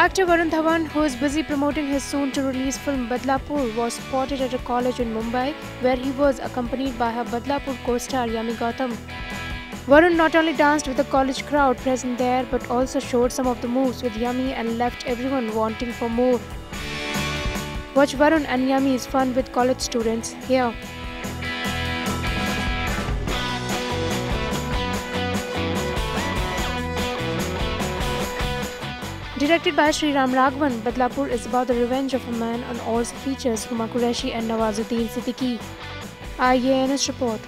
Actor Varun Dhawan, who is busy promoting his soon-to-release film Badlapur, was spotted at a college in Mumbai, where he was accompanied by her Badlapur co-star Yami Gautam. Varun not only danced with the college crowd present there, but also showed some of the moves with Yami and left everyone wanting for more. Watch Varun and Yami's fun with college students here. Directed by Sriram Raghavan, Badlapur is about the revenge of a man on all features Huma Qureshi and Nawazuddin Siddiqui. IANS report.